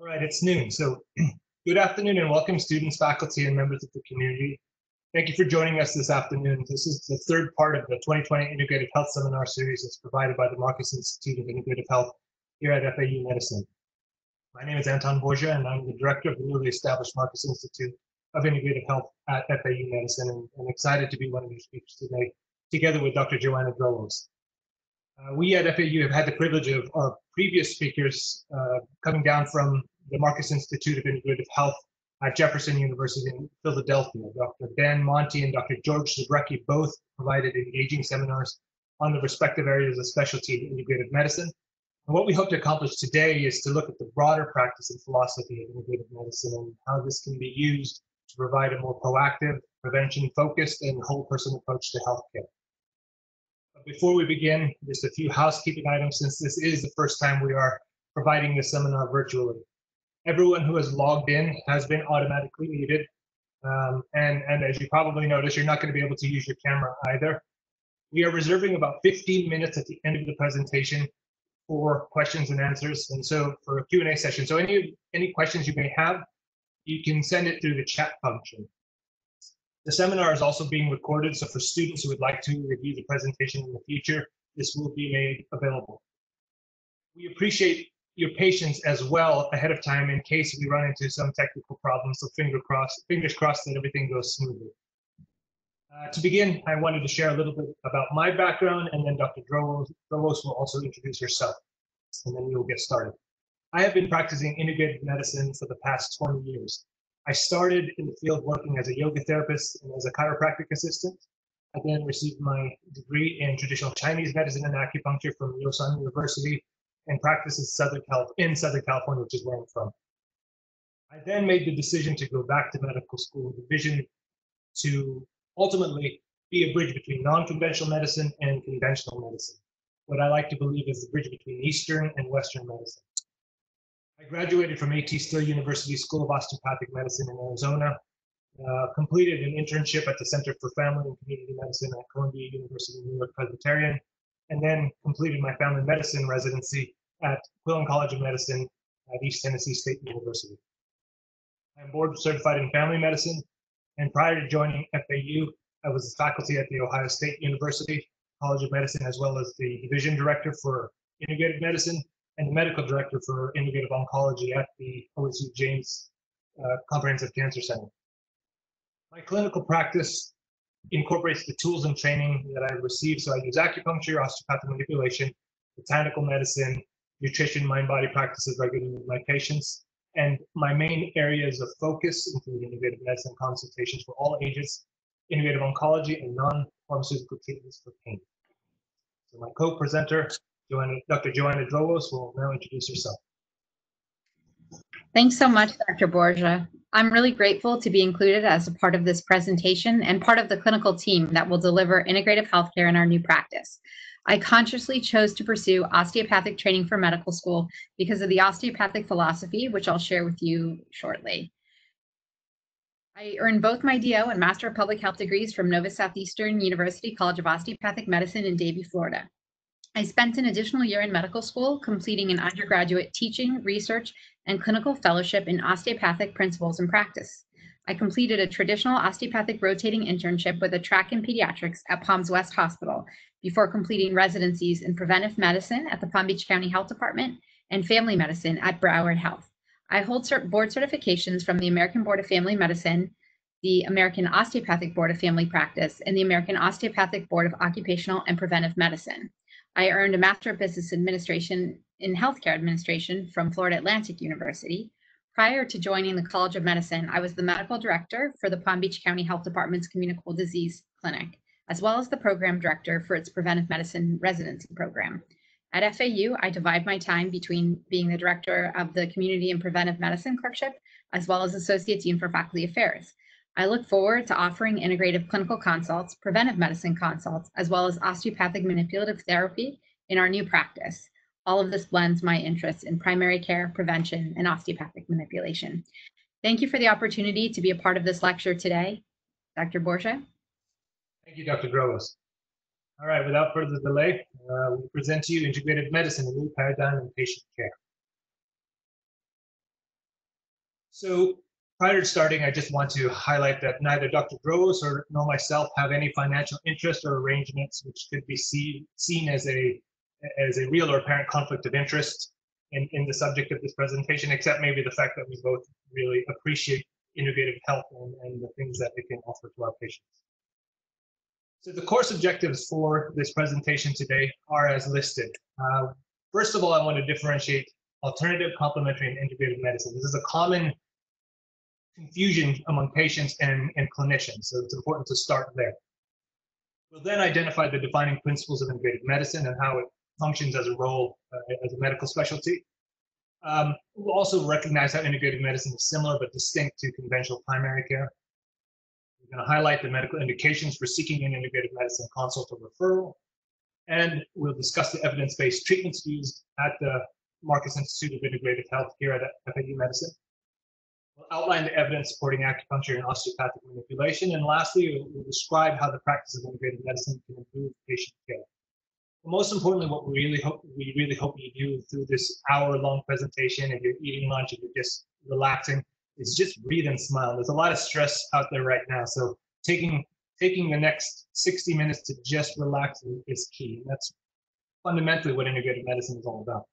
All right, it's noon. So good afternoon and welcome students, faculty, and members of the community. Thank you for joining us this afternoon. This is the third part of the 2020 Integrative Health Seminar Series that's provided by the Marcus Institute of Integrative Health here at FAU Medicine. My name is Anton Borja and I'm the director of the newly established Marcus Institute of Integrative Health at FAU Medicine and I'm excited to be one of your speakers today, together with Dr. Joanna Drowos. Uh, we at FAU have had the privilege of our previous speakers uh, coming down from the Marcus Institute of Integrative Health at Jefferson University in Philadelphia. Dr. Ben Monti and Dr. George Zabrecky both provided engaging seminars on the respective areas of specialty in integrative medicine. And what we hope to accomplish today is to look at the broader practice and philosophy of integrative medicine and how this can be used to provide a more proactive, prevention-focused, and whole person approach to healthcare. But before we begin, just a few housekeeping items since this is the first time we are providing the seminar virtually. Everyone who has logged in has been automatically muted. Um, and, and as you probably noticed, you're not going to be able to use your camera either. We are reserving about 15 minutes at the end of the presentation for questions and answers. And so for a Q&A session. So any, any questions you may have, you can send it through the chat function. The seminar is also being recorded, so for students who would like to review the presentation in the future, this will be made available. We appreciate your patience as well ahead of time in case we run into some technical problems. So finger crossed, fingers crossed that everything goes smoothly. Uh, to begin, I wanted to share a little bit about my background, and then Dr. Drowos, will also introduce herself, and then we will get started. I have been practicing integrative medicine for the past 20 years. I started in the field working as a yoga therapist and as a chiropractic assistant. I then received my degree in traditional Chinese medicine and acupuncture from Yosan University and practices Southern Cal- in Southern California, which is where I'm from. I then made the decision to go back to medical school with a vision to ultimately be a bridge between non-conventional medicine and conventional medicine. What I like to believe is the bridge between Eastern and Western medicine. I graduated from A.T. Still University School of Osteopathic Medicine in Arizona, uh, completed an internship at the Center for Family and Community Medicine at Columbia University New York Presbyterian, and then completed my family medicine residency at Quillen College of Medicine at East Tennessee State University. I'm board certified in family medicine, and prior to joining FAU, I was a faculty at the Ohio State University College of Medicine, as well as the division director for integrative medicine and the medical director for integrative oncology at the OSU James uh, Comprehensive Cancer Center. My clinical practice incorporates the tools and training that I received. So I use acupuncture, osteopathic manipulation, botanical medicine, nutrition, mind body practices regularly with my patients. And my main areas of focus include integrative medicine consultations for all ages, integrative oncology, and non pharmaceutical treatments for pain. So my co presenter, Joanna, Dr. Joanna Drolos, will now introduce herself. Thanks so much, Dr. Borja. I'm really grateful to be included as a part of this presentation and part of the clinical team that will deliver integrative healthcare in our new practice. I consciously chose to pursue osteopathic training for medical school because of the osteopathic philosophy, which I'll share with you shortly. I earned both my DO and Master of Public Health degrees from Nova Southeastern University College of Osteopathic Medicine in Davie, Florida. I spent an additional year in medical school completing an undergraduate teaching, research, and clinical fellowship in osteopathic principles and practice. I completed a traditional osteopathic rotating internship with a track in pediatrics at Palms West Hospital before completing residencies in preventive medicine at the Palm Beach County Health Department and family medicine at Broward Health. I hold cert board certifications from the American Board of Family Medicine, the American Osteopathic Board of Family Practice, and the American Osteopathic Board of Occupational and Preventive Medicine. I earned a Master of Business Administration in Healthcare Administration from Florida Atlantic University. Prior to joining the College of Medicine, I was the medical director for the Palm Beach County Health Department's Communicable Disease Clinic, as well as the program director for its preventive medicine residency program. At FAU, I divide my time between being the director of the Community and Preventive Medicine Clerkship, as well as Associate Dean for Faculty Affairs. I look forward to offering integrative clinical consults, preventive medicine consults, as well as osteopathic manipulative therapy in our new practice. All of this blends my interests in primary care, prevention, and osteopathic manipulation. Thank you for the opportunity to be a part of this lecture today. Dr. Borja. Thank you, Dr. Drowos. All right, without further delay, uh, we present to you integrative medicine, a new paradigm in patient care. So prior to starting, I just want to highlight that neither Dr. Dros or nor myself have any financial interest or arrangements which could be see, seen as a as a real or apparent conflict of interest in, in the subject of this presentation, except maybe the fact that we both really appreciate integrative health and, and the things that it can offer to our patients. So the course objectives for this presentation today are as listed. Uh, first of all, I want to differentiate alternative, complementary, and integrative medicine. This is a common confusion among patients and, and clinicians, so it's important to start there. We'll then identify the defining principles of integrative medicine and how it functions as a role uh, as a medical specialty. Um, we'll also recognize how integrative medicine is similar but distinct to conventional primary care. We're going to highlight the medical indications for seeking an integrative medicine consult or referral. And we'll discuss the evidence-based treatments used at the Marcus Institute of Integrative Health here at FAU Medicine. We'll outline the evidence supporting acupuncture and osteopathic manipulation. And lastly, we'll describe how the practice of integrative medicine can improve patient care. But most importantly, what we really hope we really hope you do through this hour-long presentation, if you're eating lunch, if you're just relaxing, is just breathe and smile. There's a lot of stress out there right now, so taking taking the next 60 minutes to just relax is key. And that's fundamentally what integrative medicine is all about.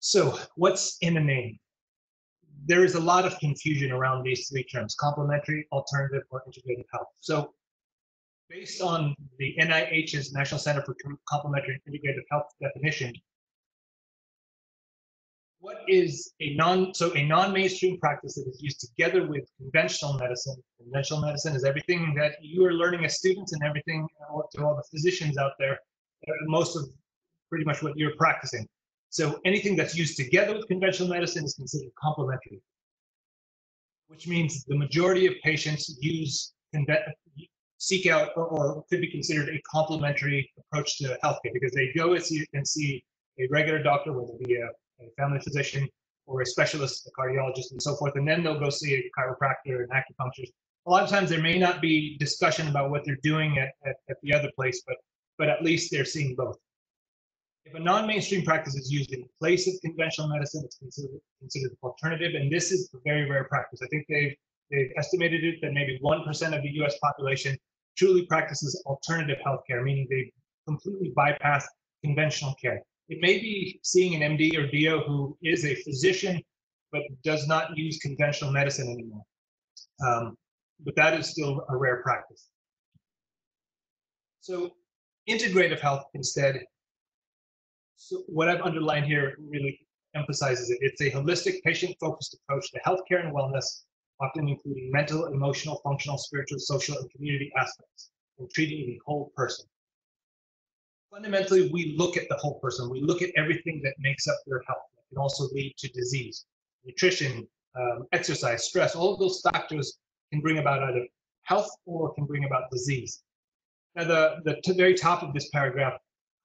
So what's in a name? There is a lot of confusion around these three terms, complementary, alternative, or integrative health. So based on the NIH's National Center for Complementary and Integrative Health definition, what is a non so a non-mainstream practice that is used together with conventional medicine? Conventional medicine is everything that you are learning as students and everything to all the physicians out there uh, most of pretty much what you're practicing. So anything that's used together with conventional medicine is considered complementary, which means the majority of patients use seek out or, or, could be considered a complementary approach to healthcare because they go and see, and see a regular doctor, whether it be a, a, family physician or a specialist, a cardiologist, and so forth, and then they'll go see a chiropractor and acupuncturist. A lot of times there may not be discussion about what they're doing at, at, at the other place, but but at least they're seeing both. If a non-mainstream practice is used in place of conventional medicine, it's considered considered alternative, and this is a very rare practice. I think they've they've estimated it that maybe one percent of the U.S. population truly practices alternative healthcare, meaning they completely bypass conventional care. It may be seeing an MD or DO who is a physician but does not use conventional medicine anymore. Um, but that is still a rare practice. So integrative health instead so what I've underlined here really emphasizes it. It's a holistic, patient-focused approach to healthcare and wellness, often including mental, emotional, functional, spiritual, social, and community aspects, and treating the whole person. Fundamentally, we look at the whole person. We look at everything that makes up their health. It can also lead to disease, nutrition, um, exercise, stress. All of those factors can bring about either health or can bring about disease. Now, the, the very top of this paragraph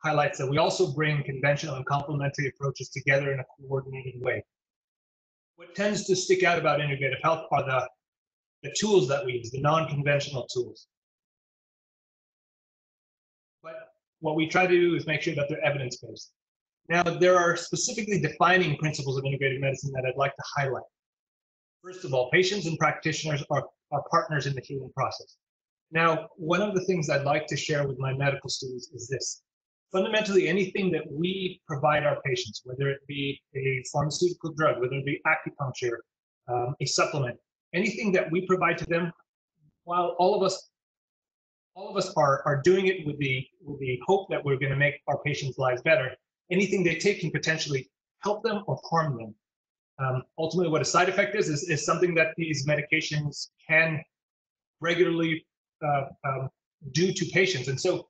highlights that we also bring conventional and complementary approaches together in a coordinated way. What tends to stick out about integrative health are the, the tools that we use, the non-conventional tools. What we try to do is make sure that they're evidence-based. Now, there are specifically defining principles of integrative medicine that I'd like to highlight. First of all, patients and practitioners are, are partners in the healing process. Now, one of the things I'd like to share with my medical students is this fundamentally anything that we provide our patients, whether it be a pharmaceutical drug, whether it be acupuncture, um, a supplement, anything that we provide to them, while all of us all of us are, are doing it with the with the hope that we're going to make our patients' lives better, anything they take can potentially help them or harm them. Um, ultimately, what a side effect is, is, is something that these medications can regularly uh, um, do to patients. And so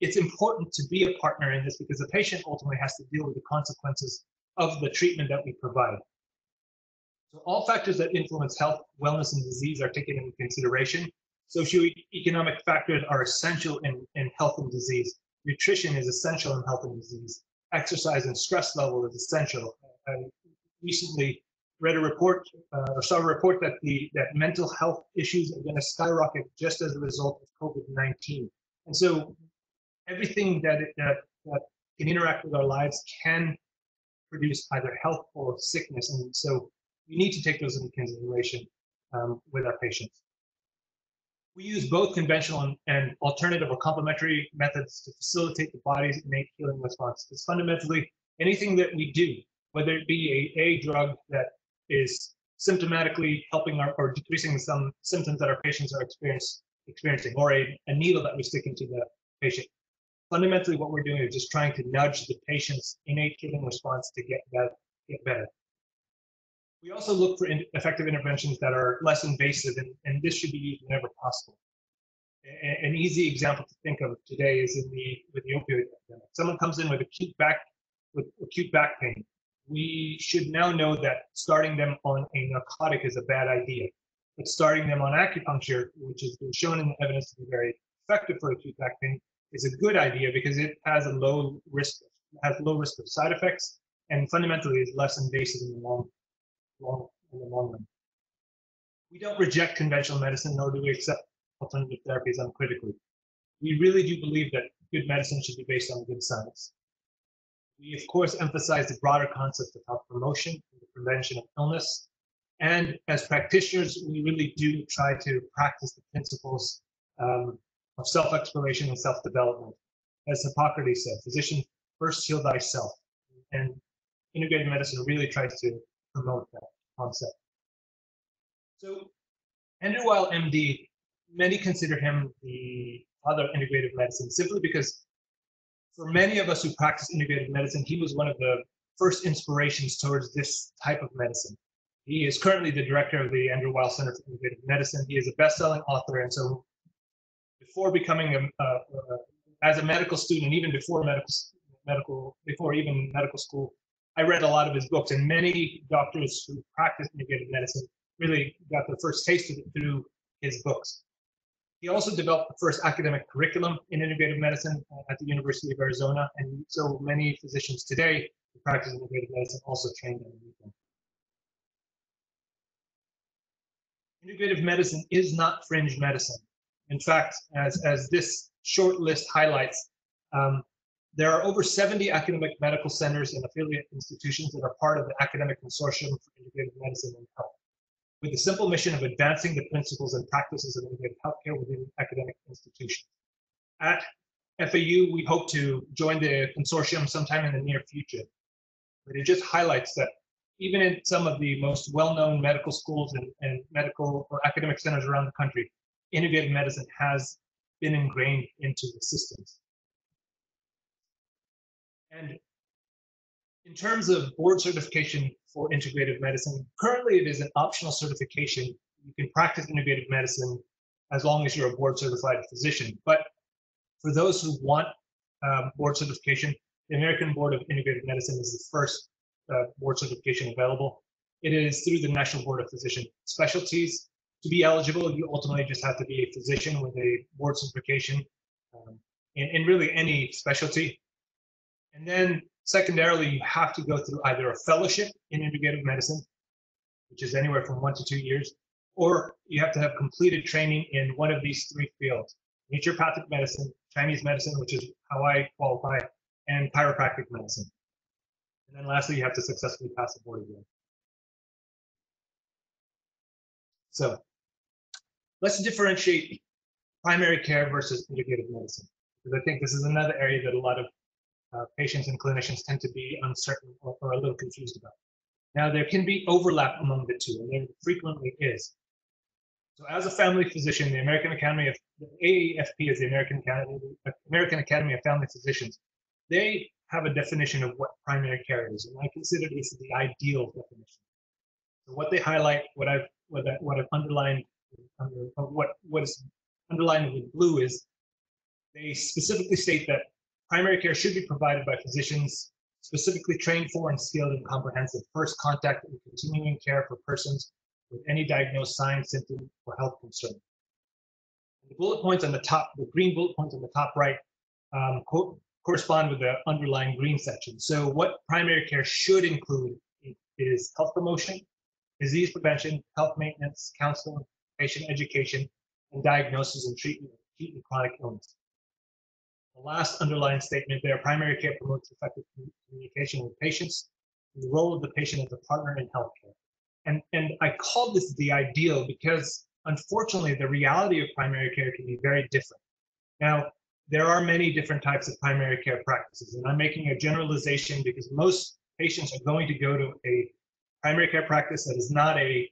it's important to be a partner in this because the patient ultimately has to deal with the consequences of the treatment that we provide. So all factors that influence health, wellness, and disease are taken into consideration. Socioeconomic factors are essential in, in health and disease. Nutrition is essential in health and disease. Exercise and stress level is essential. I recently read a report uh, or saw a report that the that mental health issues are going to skyrocket just as a result of COVID-19. And so everything that, that, that can interact with our lives can produce either health or sickness. And so we need to take those into consideration um, with our patients. We use both conventional and, and, alternative or complementary methods to facilitate the body's innate healing response. It's fundamentally anything that we do, whether it be a, a drug that is symptomatically helping our, or decreasing some symptoms that our patients are experience, experiencing, or a, a needle that we stick into the patient. Fundamentally, what we're doing is just trying to nudge the patient's innate healing response to get that get better. We also look for in effective interventions that are less invasive, and, and this should be used whenever possible. A an easy example to think of today is in the with the opioid epidemic. Someone comes in with acute back with acute back pain. We should now know that starting them on a narcotic is a bad idea, but starting them on acupuncture, which has been shown in the evidence to be very effective for acute back pain, is a good idea because it has a low risk has low risk of side effects and fundamentally is less invasive in the long long in the long run. We don't reject conventional medicine, nor do we accept alternative therapies uncritically. We really do believe that good medicine should be based on good science. We, of course, emphasize the broader concept of health promotion and the prevention of illness. And as practitioners, we really do try to practice the principles um, of self-exploration and self-development. As Hippocrates said, physician first heal thyself. And integrated medicine really tries to promote that concept. So Andrew Weil, MD, many consider him the father of integrative medicine simply because for many of us who practice integrative medicine, he was one of the first inspirations towards this type of medicine. He is currently the director of the Andrew Weil Center for Integrative Medicine. He is a best-selling author, and so before becoming a, as a medical student, even before medical medical before even medical school, I read a lot of his books, and many doctors who practice integrative medicine really got their first taste of it through his books. He also developed the first academic curriculum in integrative medicine at the University of Arizona, and so many physicians today who practice integrative medicine also trained underneath him. Integrative medicine is not fringe medicine. In fact, as, as this short list highlights, um, there are over 70 academic medical centers and affiliate institutions that are part of the Academic Consortium for Integrative Medicine and Health, with the simple mission of advancing the principles and practices of integrative healthcare within academic institutions. At FAU, we hope to join the consortium sometime in the near future. But it just highlights that even in some of the most well-known medical schools and, and medical or academic centers around the country, integrative medicine has been ingrained into the systems. And in terms of board certification for integrative medicine, currently it is an optional certification. You can practice integrative medicine as long as you're a board certified physician. But for those who want um, board certification, the American Board of Integrative Medicine is the first uh, board certification available. It is through the National Board of Physician Specialties. To be eligible, you ultimately just have to be a physician with a board certification um, in, in really any specialty. And then secondarily, you have to go through either a fellowship in integrative medicine, which is anywhere from one to two years, or you have to have completed training in one of these three fields, naturopathic medicine, Chinese medicine, which is how I qualify, and chiropractic medicine. And then lastly, you have to successfully pass the board exam. So let's differentiate primary care versus integrative medicine, because I think this is another area that a lot of uh, patients and clinicians tend to be uncertain or, or, a little confused about. Now, there can be overlap among the two, and there frequently is. So, as a family physician, the American Academy of the AAFP is the American Academy, American Academy of Family Physicians. They have a definition of what primary care is, and I consider this the ideal definition. So, what they highlight, what I've what, I, what I've underlined, under, what what is underlined with blue is they specifically state that primary care should be provided by physicians specifically trained for and skilled in comprehensive first contact and continuing care for persons with any diagnosed sign, symptom, or health concern. The bullet points on the top, the green bullet points on the top right, um, co correspond with the underlying green section. So what primary care should include is health promotion, disease prevention, health maintenance, counseling, patient education, and diagnosis and treatment of acute and chronic illness. The last underlying statement there, primary care promotes effective communication with patients the role of the patient as a partner in healthcare. And, and I call this the ideal because unfortunately the reality of primary care can be very different. Now, there are many different types of primary care practices, and I'm making a generalization because most patients are going to go to a primary care practice that is not a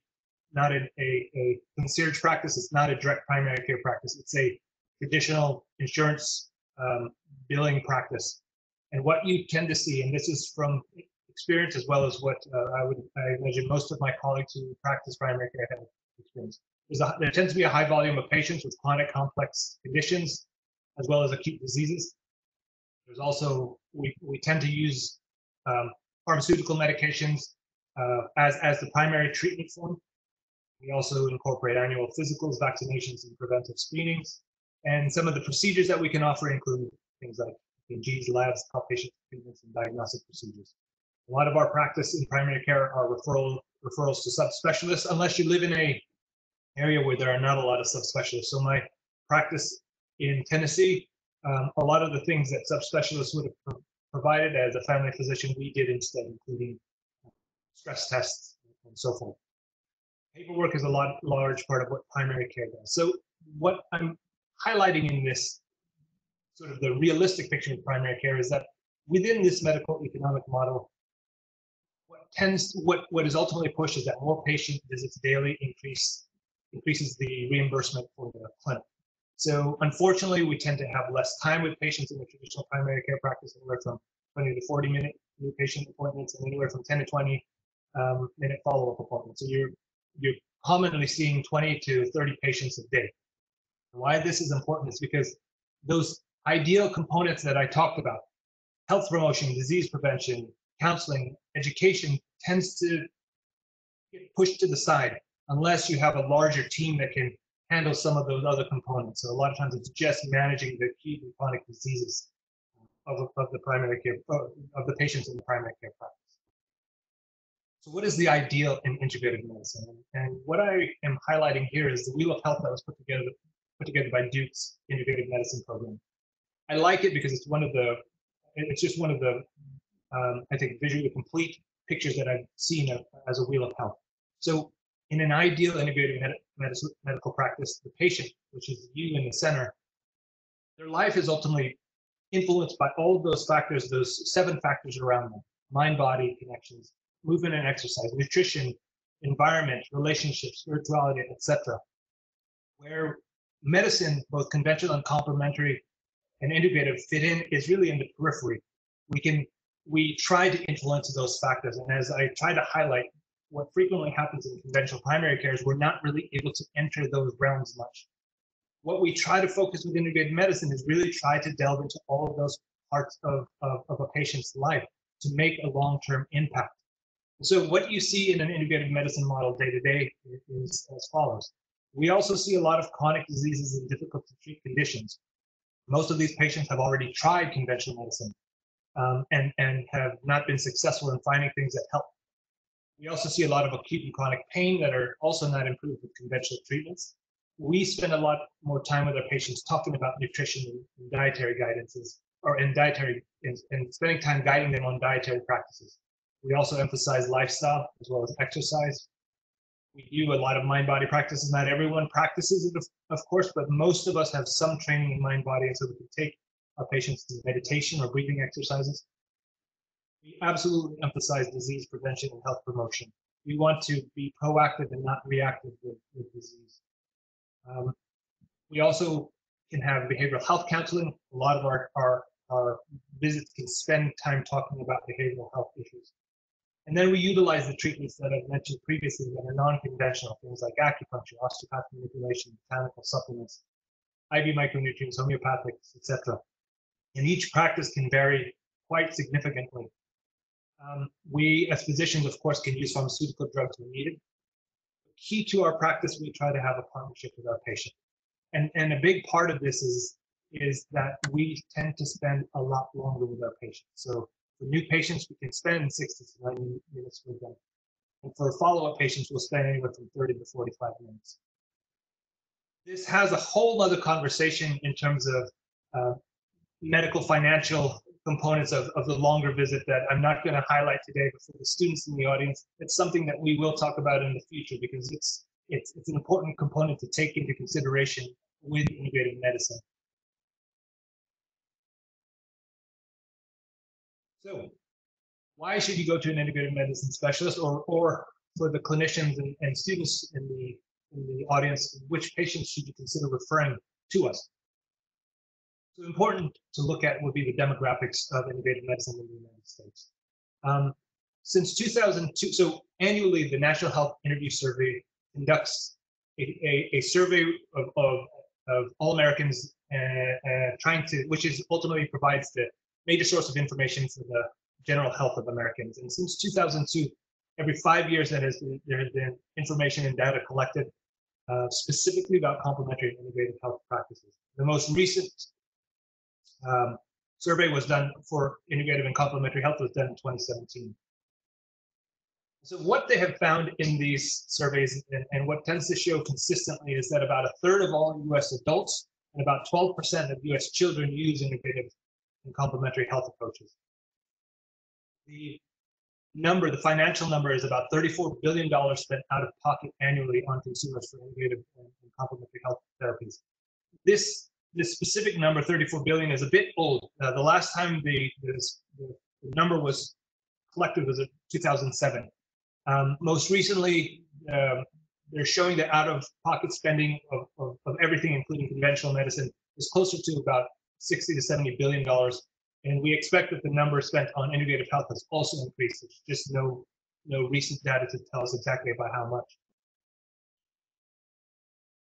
not a, a, a concierge practice. It's not a direct primary care practice. It's a traditional insurance um, billing practice. And what you tend to see, and this is from experience as well as what uh, I would I imagine most of my colleagues who practice primary care have experienced, is a, there tends to be a high volume of patients with chronic complex conditions as well as acute diseases. There's also, we, we tend to use um, pharmaceutical medications uh, as, as the primary treatment form. We also incorporate annual physicals, vaccinations, and preventive screenings. And some of the procedures that we can offer include things like EKGs, labs, outpatient treatments, and diagnostic procedures. A lot of our practice in primary care are referral, referrals to subspecialists, unless you live in a area where there are not a lot of subspecialists. So my practice in Tennessee, um, a lot of the things that subspecialists would have provided as a family physician, we did instead, including stress tests and so forth. Paperwork is a lot large part of what primary care does. So what I'm highlighting in this sort of the realistic picture of primary care is that within this medical economic model, what tends what what is ultimately pushed is that more patient visits daily increase increases the reimbursement for the clinic. So unfortunately, we tend to have less time with patients in the traditional primary care practice, anywhere from 20 to 40 minute new patient appointments and anywhere from 10 to 20 um, minute follow-up appointments. So you're you're commonly seeing 20 to 30 patients a day. Why this is important is because those ideal components that I talked about, health promotion, disease prevention, counseling, education tends to get pushed to the side unless you have a larger team that can handle some of those other components. So a lot of times it's just managing the key chronic diseases of, of the primary care, of the patients in the primary care practice. So what is the ideal in integrative medicine? And what I am highlighting here is the Wheel of Health that was put together, put together by Duke's integrative medicine program. I like it because it's one of the, it's just one of the, um, I think, visually complete pictures that I've seen of, as a Wheel of Health. So in an ideal integrative med medicine, medical practice, the patient, which is you in the center, their life is ultimately influenced by all of those factors, those seven factors around them, mind, body, connections, movement and exercise, nutrition, environment, relationships, spirituality, etc. Where medicine, both conventional and complementary and integrative fit in is really in the periphery. We can we try to influence those factors. And as I try to highlight, what frequently happens in conventional primary care is we're not really able to enter those realms much. What we try to focus with integrated medicine is really try to delve into all of those parts of, of, of a patient's life to make a long-term impact. So what you see in an integrated medicine model day to day is as follows. We also see a lot of chronic diseases and difficult to treat conditions. Most of these patients have already tried conventional medicine um, and, and have not been successful in finding things that help we also see a lot of acute and chronic pain that are also not improved with conventional treatments. We spend a lot more time with our patients talking about nutrition and dietary guidances, or in dietary, and, and spending time guiding them on dietary practices. We also emphasize lifestyle as well as exercise. We do a lot of mind body practices. Not everyone practices it, of course, but most of us have some training in mind body, and so we can take our patients to meditation or breathing exercises we absolutely emphasize disease prevention and health promotion. We want to be proactive and not reactive with, with disease. Um, we also can have behavioral health counseling. A lot of our, our, our visits can spend time talking about behavioral health issues. And then we utilize the treatments that I've mentioned previously that are non-conventional, things like acupuncture, osteopathic manipulation, botanical supplements, IV micronutrients, homeopathics, etc. And each practice can vary quite significantly. Um, we, as physicians, of course, can use pharmaceutical drugs when needed. Key to our practice, we try to have a partnership with our patient. And, and a big part of this is, is that we tend to spend a lot longer with our patients. So for new patients, we can spend 60 to 90 minutes with them. And for follow-up patients, we'll spend anywhere from 30 to 45 minutes. This has a whole other conversation in terms of uh, medical financial components of, of the longer visit that I'm not going to highlight today, but for the students in the audience, it's something that we will talk about in the future because it's it's it's an important component to take into consideration with integrative medicine. So, why should you go to an integrative medicine specialist, or or for the clinicians and, and students in the in the audience, which patients should you consider referring to us? So important to look at would be the demographics of integrative medicine in the United States. Um, since 2002, so annually, the National Health Interview Survey conducts a, a, a survey of, of, of, all Americans uh, uh, trying to, which is ultimately provides the major source of information for the general health of Americans. And since 2002, every five years, that has been, there has been information and data collected uh, specifically about complementary and integrative health practices. The most recent um, survey was done for integrative and complementary health was done in 2017. So what they have found in these surveys and, and, what tends to show consistently is that about a third of all US adults and about 12% of US children use integrative and complementary health approaches. The number, the financial number is about $34 billion spent out of pocket annually on consumers for innovative and, and complementary health therapies. This this specific number, 34 billion, is a bit old. Uh, the last time the, this, the, number was collected was in 2007. Um, most recently, um, they're showing that out-of-pocket spending of, of, of, everything, including conventional medicine, is closer to about 60 to 70 billion dollars. And we expect that the number spent on integrative health has also increased. There's just no no recent data to tell us exactly about how much.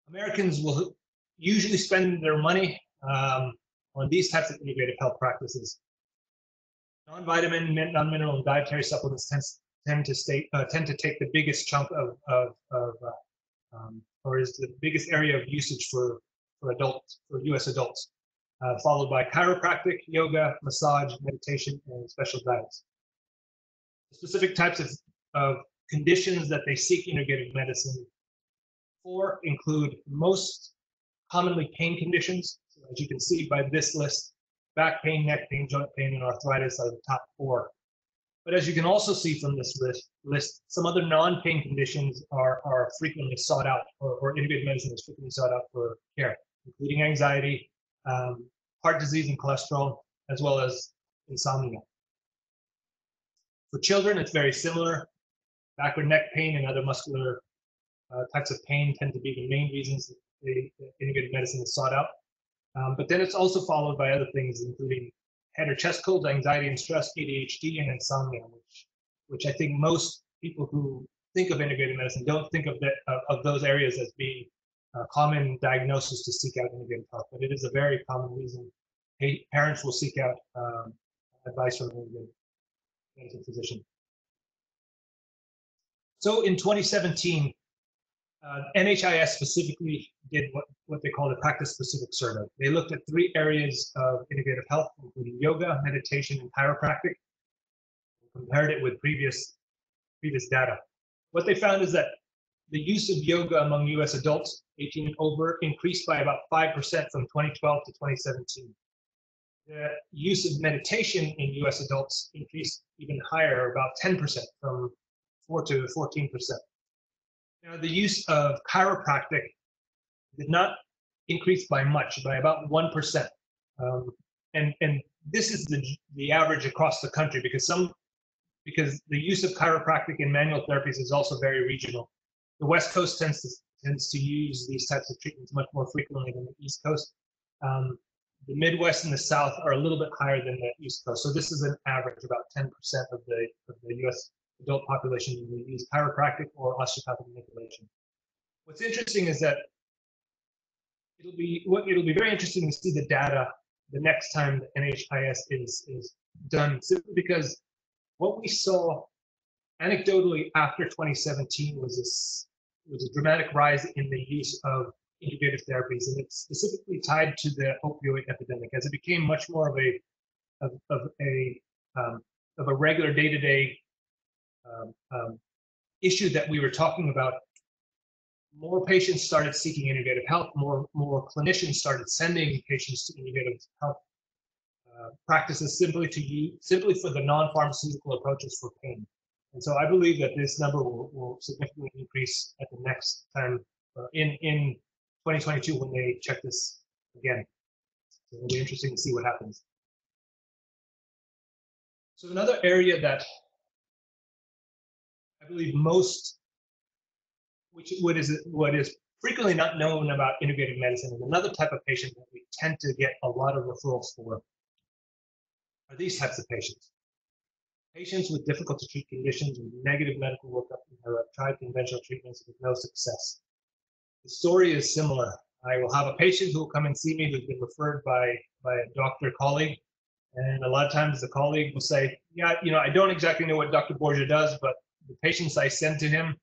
Americans will usually spend their money um, on these types of integrative health practices. Non-vitamin, non-mineral, and dietary supplements tend to state uh, tend to take the biggest chunk of of, of uh, um, or is the biggest area of usage for for adults for U.S. adults, uh, followed by chiropractic, yoga, massage, meditation, and special diets. Specific types of, of conditions that they seek integrative medicine for include most commonly pain conditions. So as you can see by this list, back pain, neck pain, joint pain, and arthritis are the top four. But as you can also see from this list, list some other non-pain conditions are, are frequently sought out, or, or integrative medicine is frequently sought out for care, including anxiety, um, heart disease and cholesterol, as well as insomnia. For children, it's very similar. Backward neck pain and other muscular uh, types of pain tend to be the main reasons the, integrative medicine is sought out. Um, but then it's also followed by other things, including head or chest colds, anxiety and stress, ADHD, and insomnia, which, which I think most people who think of integrative medicine don't think of, that, of, of those areas as being a common diagnosis to seek out integrative health, but it is a very common reason parents will seek out um, advice from an integrative physician. So in 2017, uh, NHIS specifically did what, what they called a practice-specific survey. They looked at three areas of integrative health, including yoga, meditation, and chiropractic, and compared it with previous, previous data. What they found is that the use of yoga among US adults 18 and over increased by about 5% from 2012 to 2017. The use of meditation in US adults increased even higher, about 10% from 4 to 14%. Now, the use of chiropractic did not increase by much, by about 1%. Um, and, and this is the, the average across the country because some because the use of chiropractic and manual therapies is also very regional. The West Coast tends to tends to use these types of treatments much more frequently than the East Coast. Um, the Midwest and the South are a little bit higher than the East Coast. So this is an average, about 10% of the, of the U.S adult population will use chiropractic or osteopathic manipulation. What's interesting is that it'll be what it'll be very interesting to see the data the next time the NHIS is is done, simply because what we saw anecdotally after 2017 was this was a dramatic rise in the use of integrative therapies, and it's specifically tied to the opioid epidemic as it became much more of a of, of a um, of a regular day-to-day um, um, issue that we were talking about, more patients started seeking integrative health. More more clinicians started sending patients to integrative health uh, practices simply to use, simply for the non-pharmaceutical approaches for pain. And so I believe that this number will, will significantly increase at the next time uh, in in 2022 when they check this again. So it'll be interesting to see what happens. So another area that I believe most, which what is what is frequently not known about integrative medicine, is another type of patient that we tend to get a lot of referrals for. Are these types of patients? Patients with difficult to treat conditions with negative medical workup who have tried conventional treatments with no success. The story is similar. I will have a patient who will come and see me who's been referred by by a doctor colleague, and a lot of times the colleague will say, "Yeah, you know, I don't exactly know what Dr. Borja does, but the patients I send to him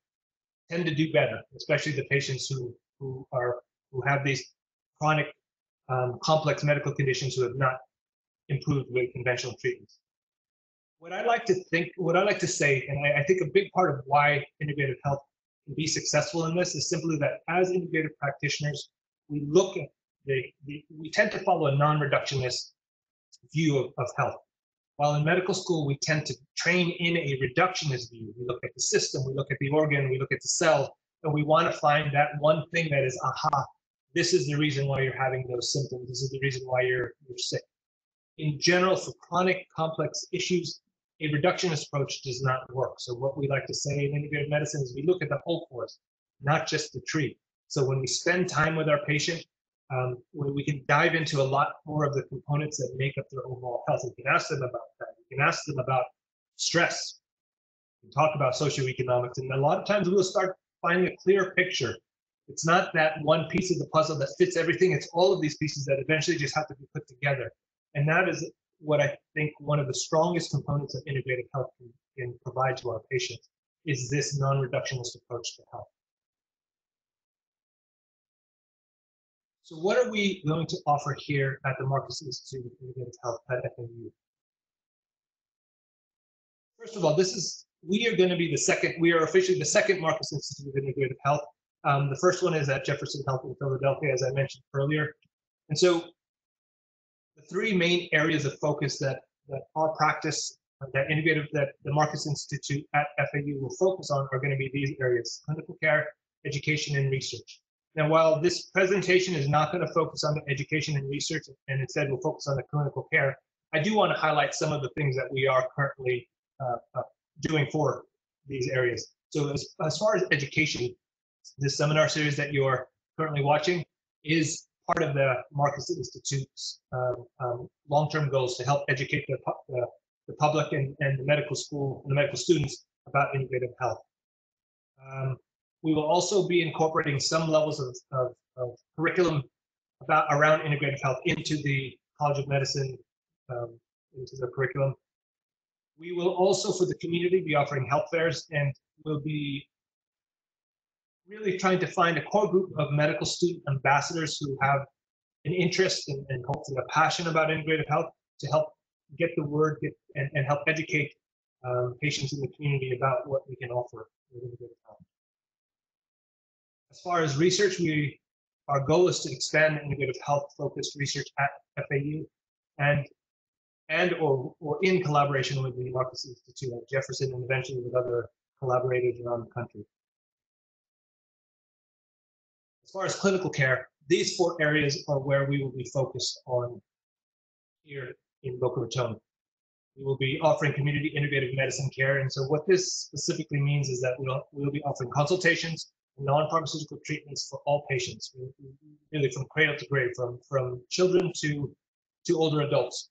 tend to do better, especially the patients who who are who have these chronic um, complex medical conditions who have not improved with conventional treatments." What I like to think, what I like to say, and I, I think a big part of why integrative health can be successful in this is simply that as integrative practitioners, we look at the, the we tend to follow a non-reductionist view of, of health. While in medical school, we tend to train in a reductionist view. We look at the system, we look at the organ, we look at the cell, and we want to find that one thing that is, aha, this is the reason why you're having those symptoms. This is the reason why you're, you're sick. In general, for chronic complex issues, a reductionist approach does not work. So what we like to say in integrative medicine is we look at the whole course, not just the tree. So when we spend time with our patient, um, we can dive into a lot more of the components that make up their overall health. We can ask them about that. We can ask them about stress. We can talk about socioeconomics. And a lot of times we'll start finding a clear picture. It's not that one piece of the puzzle that fits everything. It's all of these pieces that eventually just have to be put together. And that is what I think one of the strongest components of integrative health can, can provide to our patients is this non-reductionist approach to health. So what are we going to offer here at the Marcus Institute of Integrative Health at FAU? First of all, this is we are going to be the second. We are officially the second Marcus Institute of Integrative Health. Um, the first one is at Jefferson Health in Philadelphia, as I mentioned earlier. And so three main areas of focus that, that our practice, that integrative, that the Marcus Institute at FAU will focus on are going to be these areas, clinical care, education, and research. Now, while this presentation is not going to focus on the education and research, and instead will focus on the clinical care, I do want to highlight some of the things that we are currently uh, uh, doing for these areas. So as, as far as education, this seminar series that you're currently watching is part of the Marcus Institute's um, um, long-term goals to help educate the, the, the public and, and the medical school and the medical students about integrative health. Um, we will also be incorporating some levels of, of, of, curriculum about around integrative health into the College of Medicine, um, into the curriculum. We will also, for the community, be offering health fairs and we'll be really trying to find a core group of medical student ambassadors who have an interest and, and hopefully a passion about integrative health to help get the word get, and, and help educate um, patients in the community about what we can offer with integrative health. As far as research, we our goal is to expand integrative health focused research at FAU and and or, or in collaboration with the Marcus Institute at Jefferson and eventually with other collaborators around the country. As far as clinical care, these four areas are where we will be focused on here in Boca Raton. We will be offering community integrative medicine care. And so what this specifically means is that we'll, we'll be offering consultations, non-pharmaceutical treatments for all patients, really from cradle to grave, from, from children to, to older adults.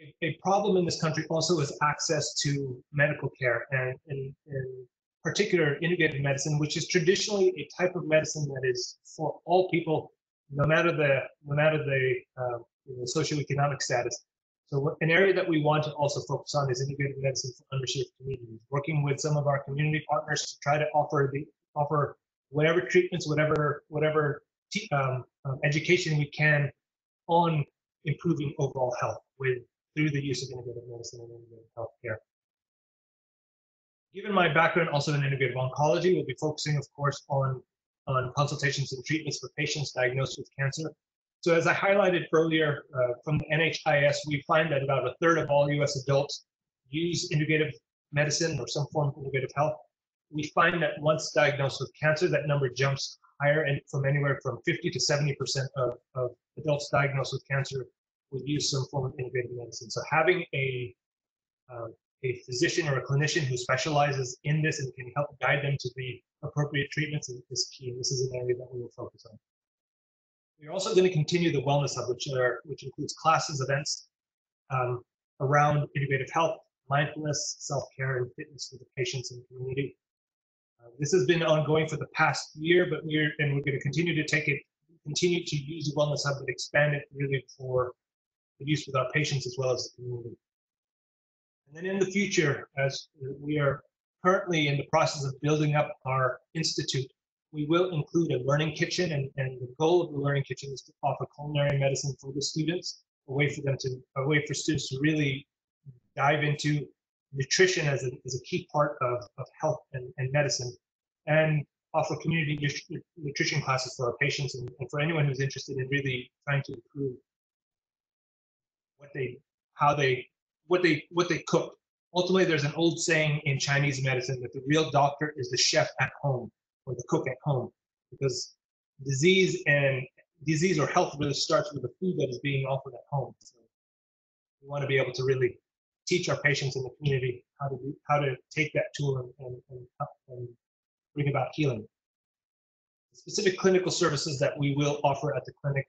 A, a problem in this country also is access to medical care and, and, and particular integrative medicine, which is traditionally a type of medicine that is for all people, no matter the no matter the, uh, the socioeconomic status. So an area that we want to also focus on is integrative medicine for underserved communities, working with some of our community partners to try to offer the offer whatever treatments, whatever whatever um, um, education we can on improving overall health with through the use of integrative medicine and integrative healthcare. Given my background also in integrative oncology, we'll be focusing, of course, on, on consultations and treatments for patients diagnosed with cancer. So as I highlighted earlier uh, from the NHIS, we find that about a third of all US adults use integrative medicine or some form of integrative health. We find that once diagnosed with cancer, that number jumps higher and from anywhere from 50 to 70% of, of adults diagnosed with cancer would use some form of integrative medicine. So having a um, a physician or a clinician who specializes in this and can help guide them to the appropriate treatments is, key. And this is an area that we will focus on. We're also going to continue the Wellness Hub, which are which includes classes, events um, around integrative health, mindfulness, self-care, and fitness for the patients and community. Uh, this has been ongoing for the past year, but we're and we're going to continue to take it, continue to use the Wellness Hub, but expand it really for the use with our patients as well as the community. And then in the future, as we are currently in the process of building up our institute, we will include a learning kitchen and, and the goal of the learning kitchen is to offer culinary medicine for the students, a way for them to, a way for students to really dive into nutrition as a, as a key part of, of health and, and medicine and offer community nutrition classes for our patients and, and for anyone who's interested in really trying to improve what they, how they, what they, what they cook. Ultimately, there's an old saying in Chinese medicine that the real doctor is the chef at home or the cook at home because disease and disease or health really starts with the food that is being offered at home. So we want to be able to really teach our patients in the community how to do, how to take that tool and, and, and, and bring about healing. Specific clinical services that we will offer at the clinic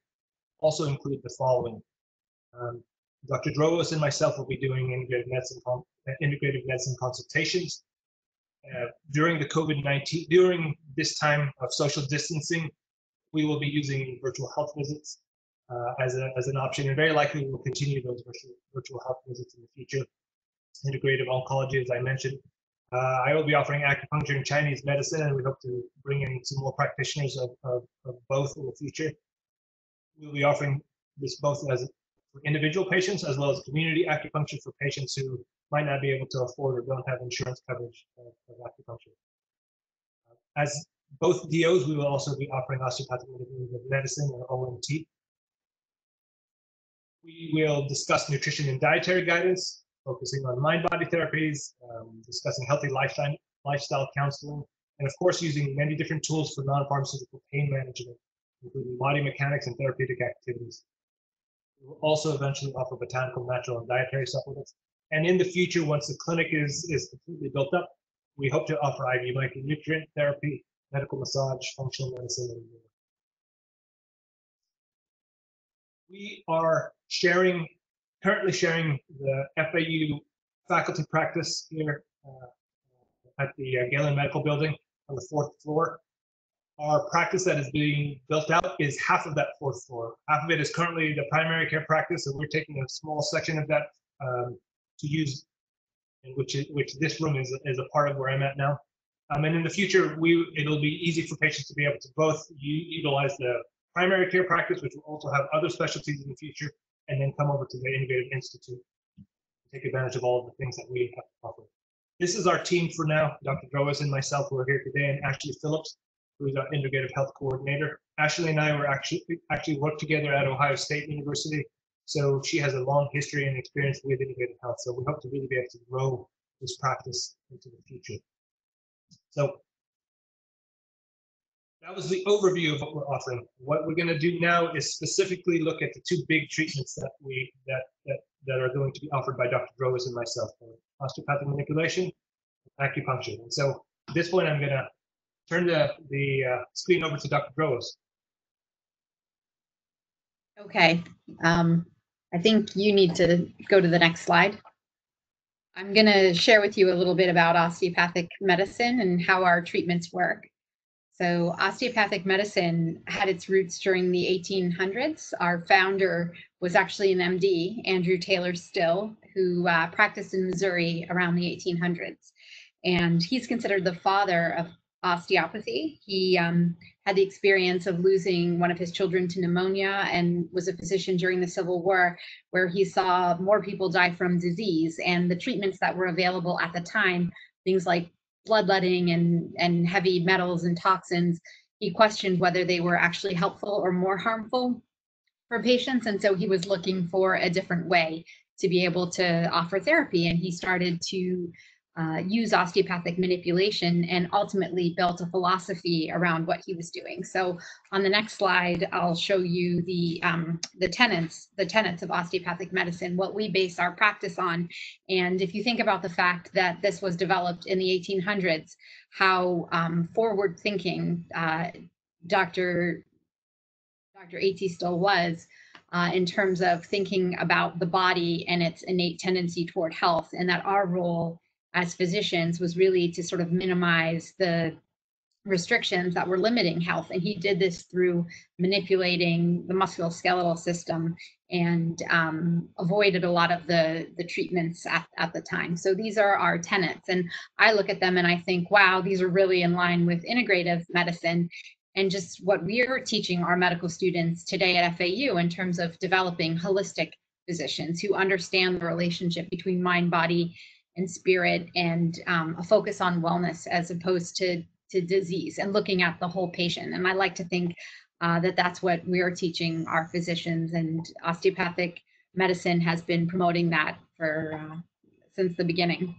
also include the following. Um, Dr. Drowos and myself will be doing integrative medicine, integrative medicine consultations. Uh, during the COVID-19, during this time of social distancing, we will be using virtual health visits uh, as, a, as an option, and very likely we will continue those virtual, virtual health visits in the future. Integrative oncology, as I mentioned. Uh, I will be offering acupuncture and Chinese medicine, and we hope to bring in some more practitioners of, of, of both in the future. We'll be offering this both as for individual patients as well as community acupuncture for patients who might not be able to afford or don't have insurance coverage of, of acupuncture. As both DOs, we will also be offering osteopathic medicine or OMT. We will discuss nutrition and dietary guidance, focusing on mind-body therapies, um, discussing healthy lifestyle, lifestyle counseling, and of course using many different tools for non-pharmaceutical pain management, including body mechanics and therapeutic activities. We will also eventually offer botanical, natural, and dietary supplements. And in the future, once the clinic is, is completely built up, we hope to offer IV micronutrient therapy, medical massage, functional medicine, and more. We are sharing, currently sharing the FAU faculty practice here uh, at the uh, Galen Medical Building on the fourth floor our practice that is being built out is half of that fourth floor. Half of it is currently the primary care practice, and we're taking a small section of that um, to use, which is, which this room is, is a part of where I'm at now. Um, and in the future, we it'll be easy for patients to be able to both utilize the primary care practice, which will also have other specialties in the future, and then come over to the Integrative Institute, to take advantage of all of the things that we have to offer. This is our team for now. Dr. Drowos and myself who are here today, and Ashley Phillips, who's our integrative health coordinator. Ashley and I were actually actually worked together at Ohio State University. So she has a long history and experience with integrative health. So we hope to really be able to grow this practice into the future. So that was the overview of what we're offering. What we're going to do now is specifically look at the two big treatments that we that that, that are going to be offered by Dr. Drowos and myself: osteopathic manipulation, acupuncture. And so at this point, I'm going to turn the, the uh, screen over to Dr. Drowos. Okay, um, I think you need to go to the next slide. I'm going to share with you a little bit about osteopathic medicine and how our treatments work. So osteopathic medicine had its roots during the 1800s. Our founder was actually an MD, Andrew Taylor Still, who uh, practiced in Missouri around the 1800s. And he's considered the father of osteopathy. He um, had the experience of losing one of his children to pneumonia and was a physician during the Civil War, where he saw more people die from disease. And the treatments that were available at the time, things like bloodletting and, and heavy metals and toxins, he questioned whether they were actually helpful or more harmful. for patients. And so he was looking for a different way to be able to offer therapy. And he started to uh, use osteopathic manipulation and ultimately built a philosophy around what he was doing. So on the next slide, I'll show you the um, the tenets, the tenets of osteopathic medicine, what we base our practice on. And if you think about the fact that this was developed in the 1800s, how um, forward thinking uh, Dr. Dr. A.T. Still was uh, in terms of thinking about the body and its innate tendency toward health, and that our role as physicians was really to sort of minimize the restrictions that were limiting health. And he did this through manipulating the musculoskeletal system and um, avoided a lot of the, the treatments at, at the time. So these are our tenets. And I look at them and I think, wow, these are really in line with integrative medicine and just what we are teaching our medical students today at FAU in terms of developing holistic physicians who understand the relationship between mind, body, and spirit, and um, a focus on wellness as opposed to to disease and looking at the whole patient. And I like to think uh, that that's what we are teaching our physicians, and osteopathic medicine has been promoting that for uh, since the beginning.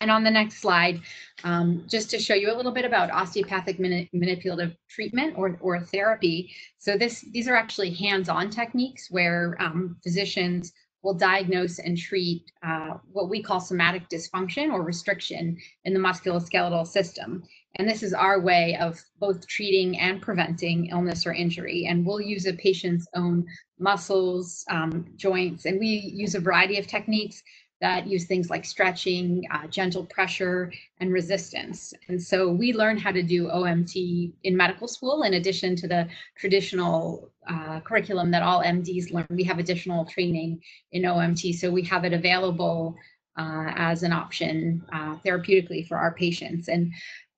And on the next slide, um, just to show you a little bit about osteopathic mani manipulative treatment or, or therapy. So this these are actually hands-on techniques where um, physicians will diagnose and treat uh, what we call somatic dysfunction or restriction in the musculoskeletal system. And this is our way of both treating and preventing illness or injury. And we'll use a patient's own muscles, um, joints, and we use a variety of techniques that use things like stretching, uh, gentle pressure, and resistance. And so we learn how to do OMT in medical school in addition to the traditional uh, curriculum that all MDs learn. We have additional training in OMT, so we have it available uh, as an option uh, therapeutically for our patients. And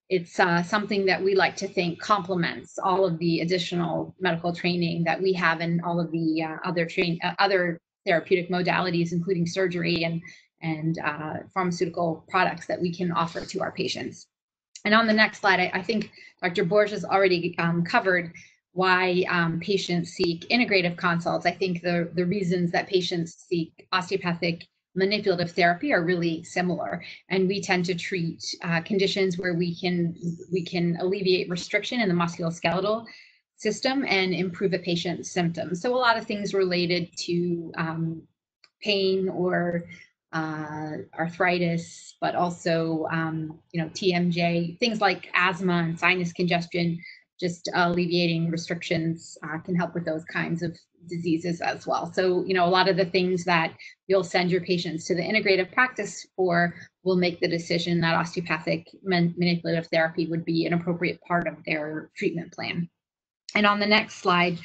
it's uh, something that we like to think complements all of the additional medical training that we have and all of the uh, other train other therapeutic modalities, including surgery and, and uh, pharmaceutical products that we can offer to our patients. And on the next slide, I, I think Dr. Borja has already um, covered why um, patients seek integrative consults. I think the, the reasons that patients seek osteopathic manipulative therapy are really similar and we tend to treat uh, conditions where we can we can alleviate restriction in the musculoskeletal system and improve a patient's symptoms. So a lot of things related to um, pain or uh, arthritis, but also, um, you know, TMJ, things like asthma and sinus congestion, just alleviating restrictions uh, can help with those kinds of diseases as well. So, you know, a lot of the things that you'll send your patients to the integrative practice for will make the decision that osteopathic man manipulative therapy would be an appropriate part of their treatment plan. And on the next slide,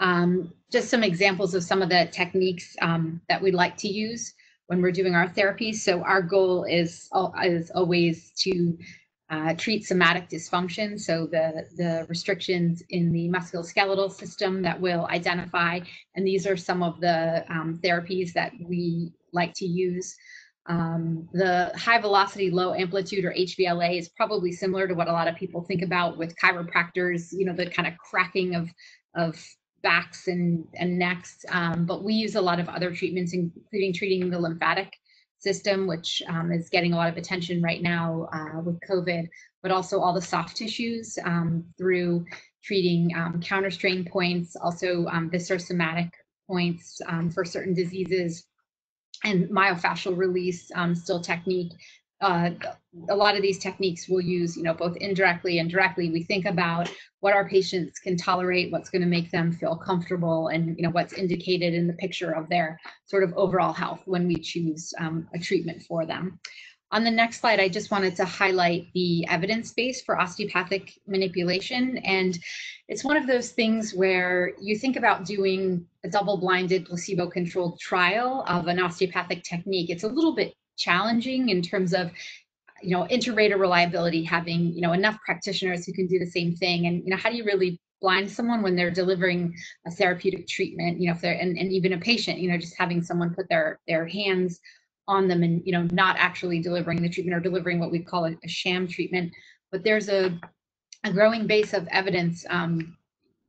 um, just some examples of some of the techniques um, that we like to use when we're doing our therapies. So our goal is, is always to uh, treat somatic dysfunction, so the, the restrictions in the musculoskeletal system that we'll identify. And these are some of the um, therapies that we like to use. Um, the high velocity, low amplitude or HVLA is probably similar to what a lot of people think about with chiropractors, you know, the kind of cracking of, of backs and, and necks. Um, but we use a lot of other treatments, including treating the lymphatic system, which um, is getting a lot of attention right now uh, with COVID, but also all the soft tissues um, through treating um, counter strain points, also um, viscerosomatic points um, for certain diseases and myofascial release um, still technique. Uh, a lot of these techniques we'll use, you know, both indirectly and directly. We think about what our patients can tolerate, what's going to make them feel comfortable, and you know what's indicated in the picture of their sort of overall health when we choose um, a treatment for them. On the next slide, I just wanted to highlight the evidence base for osteopathic manipulation. And it's one of those things where you think about doing a double-blinded placebo-controlled trial of an osteopathic technique. It's a little bit challenging in terms of you know inter-rater reliability having you know enough practitioners who can do the same thing and you know how do you really blind someone when they're delivering a therapeutic treatment you know if they're and, and even a patient you know just having someone put their their hands on them and you know not actually delivering the treatment or delivering what we call a, a sham treatment but there's a, a growing base of evidence um,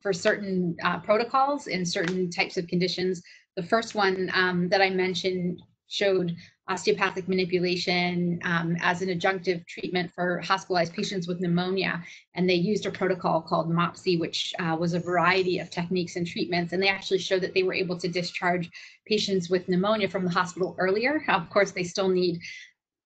for certain uh, protocols in certain types of conditions. The first one um, that I mentioned showed osteopathic manipulation um, as an adjunctive treatment for hospitalized patients with pneumonia. And they used a protocol called MOPSE, which uh, was a variety of techniques and treatments. And they actually showed that they were able to discharge patients with pneumonia from the hospital earlier. Of course, they still need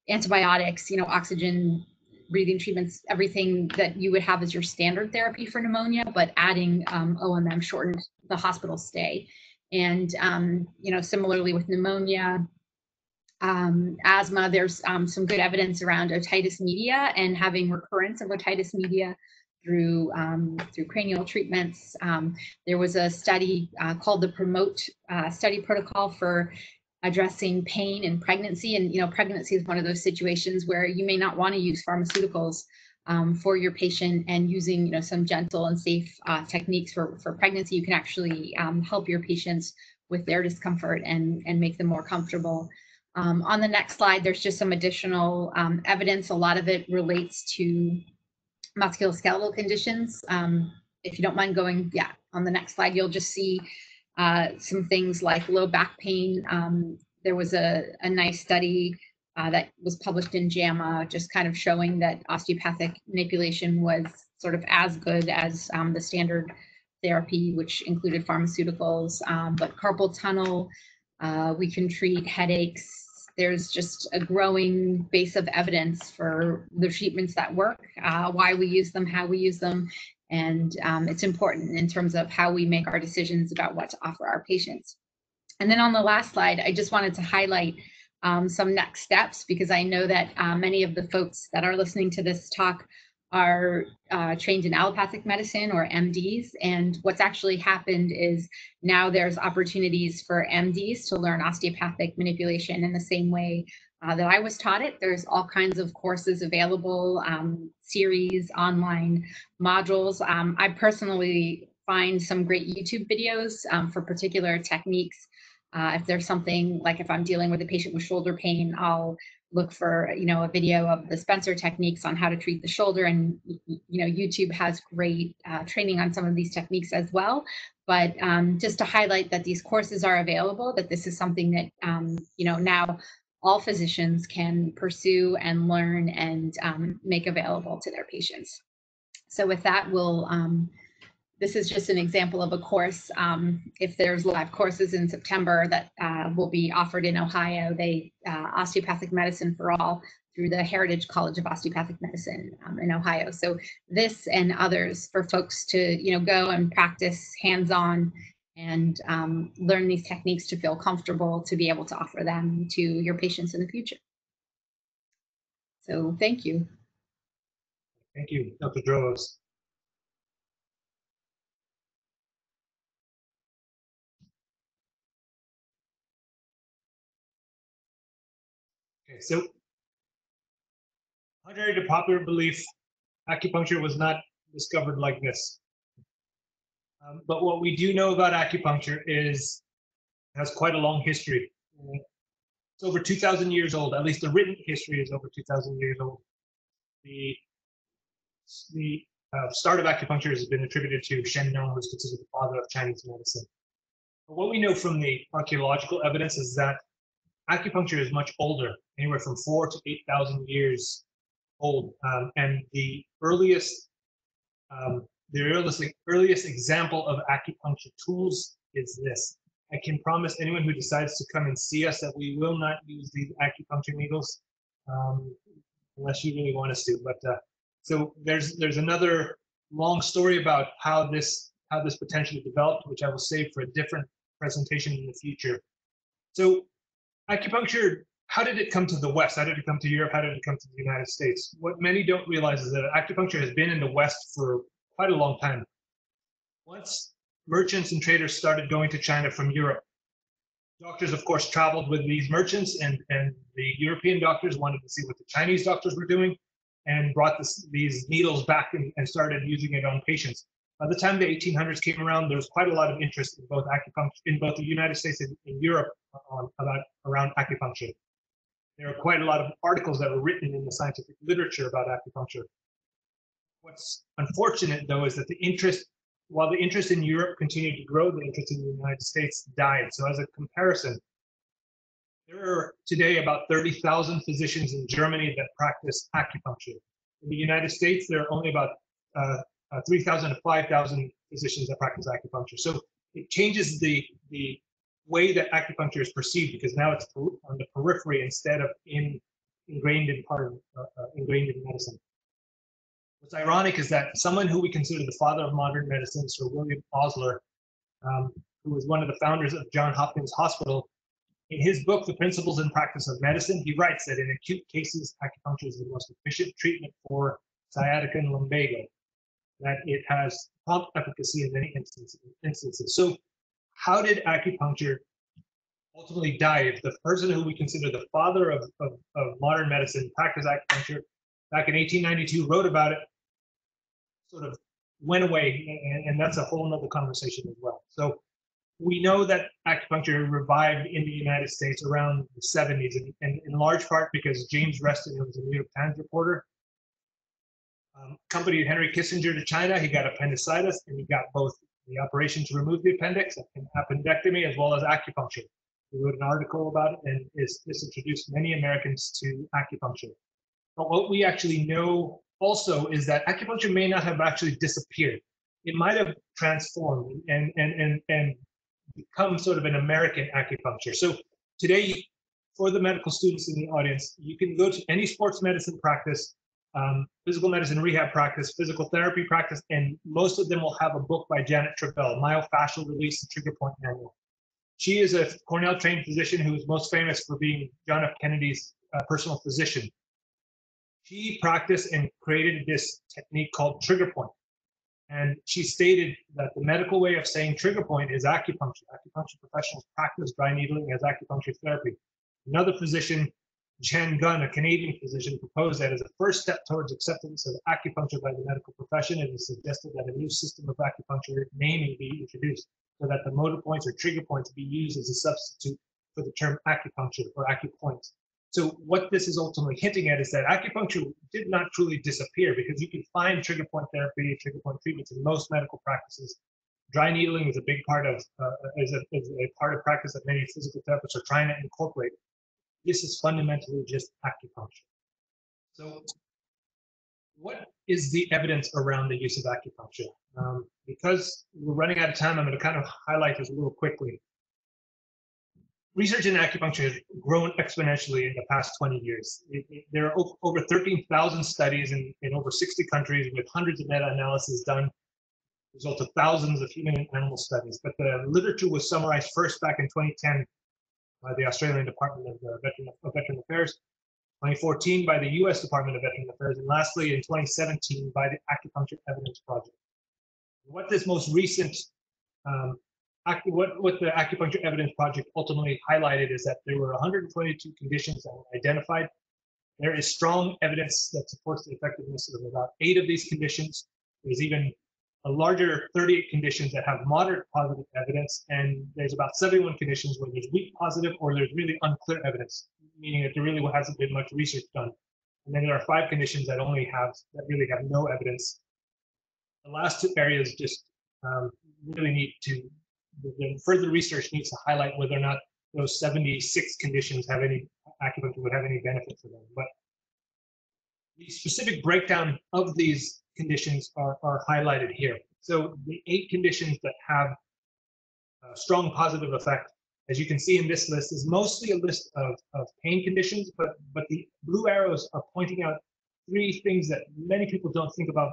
antibiotics, you know, oxygen breathing treatments, everything that you would have as your standard therapy for pneumonia, but adding um, OMM shortened the hospital stay. And, um, you know, similarly with pneumonia, um, asthma, there's um, some good evidence around otitis media and having recurrence of otitis media through um, through cranial treatments. Um, there was a study uh, called the Promote uh, Study Protocol for addressing pain in pregnancy, and you know, pregnancy is one of those situations where you may not want to use pharmaceuticals um, for your patient, and using you know some gentle and safe uh, techniques for for pregnancy, you can actually um, help your patients with their discomfort and and make them more comfortable. Um, on the next slide, there's just some additional um, evidence. A lot of it relates to musculoskeletal conditions. Um, if you don't mind going, yeah, on the next slide, you'll just see uh, some things like low back pain. Um, there was a, a nice study uh, that was published in JAMA, just kind of showing that osteopathic manipulation was sort of as good as um, the standard therapy, which included pharmaceuticals. Um, but carpal tunnel, uh, we can treat headaches, there's just a growing base of evidence for the treatments that work, uh, why we use them, how we use them, and um, it's important in terms of how we make our decisions about what to offer our patients. And then on the last slide, I just wanted to highlight um, some next steps because I know that uh, many of the folks that are listening to this talk are uh, trained in allopathic medicine or MDs. And what's actually happened is now there's opportunities for MDs to learn osteopathic manipulation in the same way uh, that I was taught it. There's all kinds of courses available, um, series, online modules. Um, I personally find some great YouTube videos um, for particular techniques. Uh, if there's something like if I'm dealing with a patient with shoulder pain, I'll look for you know a video of the Spencer techniques on how to treat the shoulder. And you know YouTube has great uh, training on some of these techniques as well. But um, just to highlight that these courses are available that this is something that um, you know now all physicians can pursue and learn and um, make available to their patients. So with that we'll um, this is just an example of a course. Um, if there's live courses in September that uh, will be offered in Ohio, they uh, osteopathic medicine for all through the Heritage College of Osteopathic Medicine um, in Ohio. So this and others for folks to you know go and practice hands-on and um, learn these techniques to feel comfortable to be able to offer them to your patients in the future. So thank you. Thank you, Dr. Drowos. So contrary to popular belief, acupuncture was not discovered like this. Um, but what we do know about acupuncture is it has quite a long history. It's over 2,000 years old. At least the written history is over 2,000 years old. The the uh, start of acupuncture has been attributed to Shen Nong, who's considered the father of Chinese medicine. But what we know from the archaeological evidence is that acupuncture is much older, anywhere from four to 8,000 years old. Um, and the earliest, um, the earliest, earliest example of acupuncture tools is this. I can promise anyone who decides to come and see us that we will not use these acupuncture needles um, unless you really want us to. But uh, so there's there's another long story about how this how this potentially developed, which I will save for a different presentation in the future. So acupuncture, how did it come to the West? How did it come to Europe? How did it come to the United States? What many don't realize is that acupuncture has been in the West for quite a long time. Once merchants and traders started going to China from Europe, doctors, of course, traveled with these merchants, and, and the European doctors wanted to see what the Chinese doctors were doing and brought this, these needles back and, and started using it on patients. By the time the 1800s came around, there was quite a lot of interest in both acupuncture in both the United States and in Europe on, about around acupuncture. There are quite a lot of articles that were written in the scientific literature about acupuncture. What's unfortunate, though, is that the interest while the interest in Europe continued to grow, the interest in the United States died. So as a comparison, there are today about 30,000 physicians in Germany that practice acupuncture. In the United States, there are only about uh, uh, 3,000 to 5,000 physicians that practice acupuncture. So it changes the, the way that acupuncture is perceived because now it's on the periphery instead of in ingrained in part of uh, uh, ingrained in medicine. What's ironic is that someone who we consider the father of modern medicine, Sir William Osler, um, who was one of the founders of John Hopkins Hospital, in his book, The Principles and Practice of Medicine, he writes that in acute cases, acupuncture is the most efficient treatment for sciatica and lumbago, that it has prompt efficacy in many instances. So how did acupuncture ultimately die if the person who we consider the father of, of, of modern medicine practiced acupuncture back in 1892, wrote about it, sort of went away, and, and that's a whole nother conversation as well. So we know that acupuncture revived in the United States around the 70s, and, and in large part because James Reston, who was a New York Times reporter, um, accompanied Henry Kissinger to China. He got appendicitis, and he got both the operation to remove the appendix and appendectomy, as well as acupuncture. He wrote an article about it, and is, this introduced many Americans to acupuncture. But what we actually know also is that acupuncture may not have actually disappeared. It might have transformed and and and and become sort of an American acupuncture. So today, for the medical students in the audience, you can go to any sports medicine practice, um, physical medicine rehab practice, physical therapy practice, and most of them will have a book by Janet Travell, Myofascial Release and Trigger Point Manual. She is a Cornell trained physician who is most famous for being John F. Kennedy's uh, personal physician. She practiced and created this technique called trigger point. And she stated that the medical way of saying trigger point is acupuncture. Acupuncture professionals practice dry needling as acupuncture therapy. Another physician, Chan Gunn, a Canadian physician, proposed that as a first step towards acceptance of acupuncture by the medical profession, it is suggested that a new system of acupuncture naming be introduced so that the motor points or trigger points be used as a substitute for the term acupuncture or acupoints. So what this is ultimately hinting at is that acupuncture did not truly disappear because you can find trigger point therapy, trigger point treatments in most medical practices. Dry needling is a big part of uh, is, a, is a part of practice that many physical therapists are trying to incorporate. This is fundamentally just acupuncture. So what is the evidence around the use of acupuncture? Um, because we're running out of time, I'm going to kind of highlight this a little quickly research in acupuncture has grown exponentially in the past 20 years. It, it, there are over 13,000 studies in, in over 60 countries with hundreds of meta-analyses done, result of thousands of human and animal studies. But the literature was summarized first back in 2010 by the Australian Department of, uh, Veteran, of Veteran Affairs, 2014 by the US Department of Veteran Affairs, and lastly in 2017 by the Acupuncture Evidence Project. What this most recent um, what, what the Acupuncture Evidence Project ultimately highlighted is that there were 122 conditions that were identified. There is strong evidence that supports the effectiveness of about eight of these conditions. There's even a larger 38 conditions that have moderate positive evidence, and there's about 71 conditions where there's weak positive or there's really unclear evidence, meaning that there really hasn't been much research done. And then there are five conditions that only have, that really have no evidence. The last two areas just um, really need to the further research needs to highlight whether or not those 76 conditions have any acupuncture would have any benefit for them. But the specific breakdown of these conditions are, are highlighted here. So the eight conditions that have a strong positive effect, as you can see in this list, is mostly a list of, of pain conditions, but, but the blue arrows are pointing out three things that many people don't think about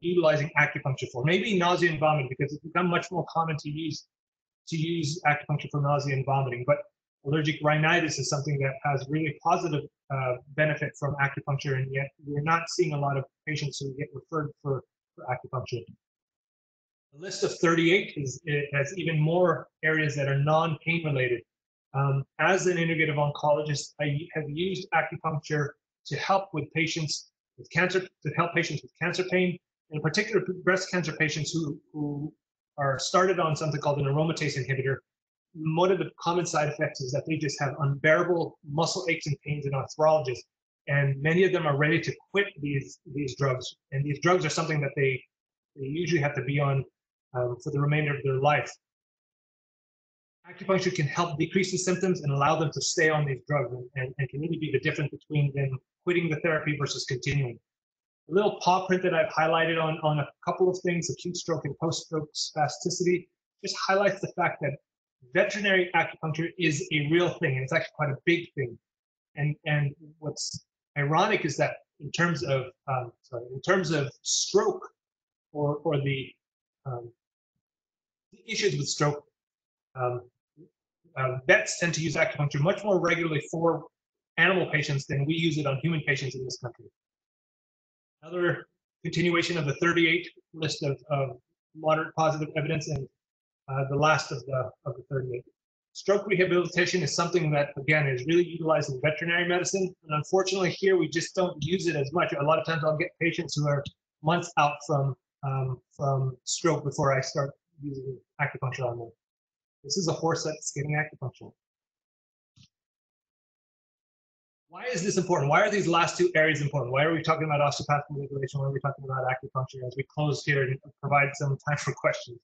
utilizing acupuncture for. Maybe nausea and vomiting because it's become much more common to use to use acupuncture for nausea and vomiting. But allergic rhinitis is something that has really positive uh, benefit from acupuncture, and yet we're not seeing a lot of patients who get referred for, for acupuncture. The list of 38 is has even more areas that are non-pain related. Um, as an integrative oncologist, I have used acupuncture to help with patients with cancer, to help patients with cancer pain, in particular breast cancer patients who, who are started on something called an aromatase inhibitor. One of the common side effects is that they just have unbearable muscle aches and pains and arthralgias. And many of them are ready to quit these, these drugs. And these drugs are something that they, they usually have to be on um, for the remainder of their life. Acupuncture can help decrease the symptoms and allow them to stay on these drugs and, and, and can really be the difference between them quitting the therapy versus continuing. A little paw print that I've highlighted on, on a couple of things, acute stroke and post-stroke spasticity, just highlights the fact that veterinary acupuncture is a real thing, and it's actually quite a big thing. And and what's ironic is that in terms of um, sorry, in terms of stroke or or the, um, the issues with stroke, um, uh, vets tend to use acupuncture much more regularly for animal patients than we use it on human patients in this country. Another continuation of the 38 list of, of moderate positive evidence and the last of the of the 38. Stroke rehabilitation is something that again is really utilized in veterinary medicine, and unfortunately here we just don't use it as much. A lot of times I'll get patients who are months out from um, from stroke before I start using acupuncture on them. This is a horse that's getting acupuncture. Why is this important? Why are these last two areas important? Why are we talking about osteopathic manipulation? Why are we talking about acupuncture as we close here and provide some time for questions?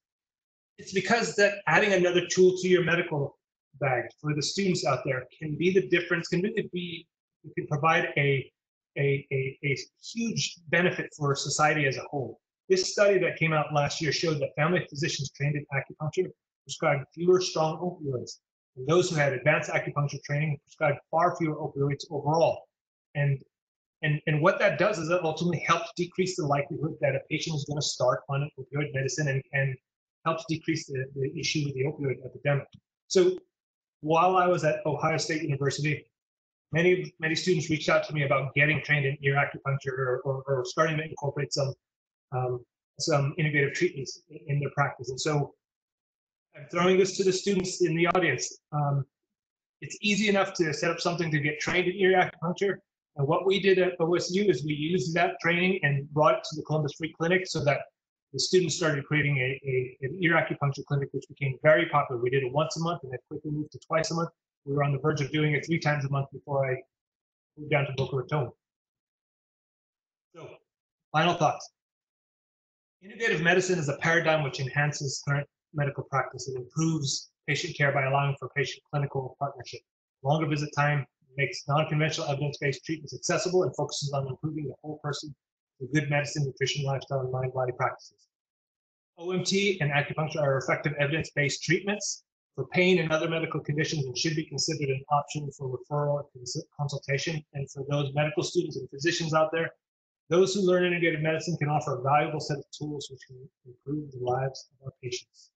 It's because that adding another tool to your medical bag for the students out there can be the difference, can really be, it can provide a, a, a, a huge benefit for society as a whole. This study that came out last year showed that family physicians trained in acupuncture prescribed fewer strong opioids and those who had advanced acupuncture training prescribed far fewer opioids overall. And, and, and what that does is it ultimately helps decrease the likelihood that a patient is going to start on an opioid medicine and, and helps decrease the, the issue with the opioid epidemic. So while I was at Ohio State University, many many students reached out to me about getting trained in ear acupuncture or, or, or starting to incorporate some um, some innovative treatments in their practice. And so I'm throwing this to the students in the audience. Um, it's easy enough to set up something to get trained in ear acupuncture. And what we did at OSU is we used that training and brought it to the Columbus Free Clinic so that the students started creating a, a, an ear acupuncture clinic, which became very popular. We did it once a month and then quickly moved to twice a month. We were on the verge of doing it three times a month before I moved down to Boca Raton. So, final thoughts. Innovative medicine is a paradigm which enhances current medical practice. It improves patient care by allowing for patient clinical partnership. Longer visit time makes non-conventional evidence-based treatments accessible and focuses on improving the whole person good medicine, nutrition, lifestyle, and mind-body practices. OMT and acupuncture are effective evidence-based treatments for pain and other medical conditions and should be considered an option for referral and consultation. And for those medical students and physicians out there, those who learn integrative medicine can offer a valuable set of tools which can improve the lives of our patients.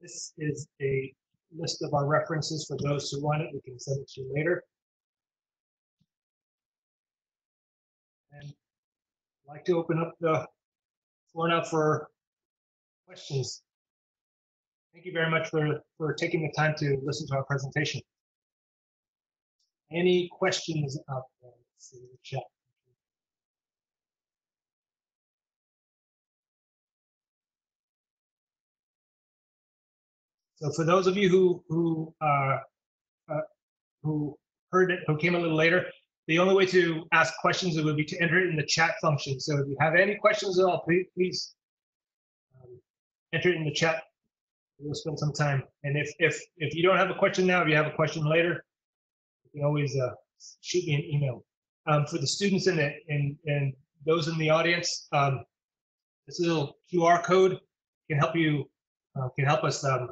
This is a list of our references for those who want it. We can send it to you later. And I'd like to open up the floor now for questions. Thank you very much for, for taking the time to listen to our presentation. Any questions out there? Let's see the chat. So for those of you who who uh, uh, who heard it, who came a little later, the only way to ask questions would be to enter it in the chat function. So if you have any questions at all, please, please um, enter it in the chat. We'll spend some time. And if if if you don't have a question now, if you have a question later, you can always uh, shoot me an email. Um, for the students in in and those in the audience, um, this little QR code can help you uh, can help us um,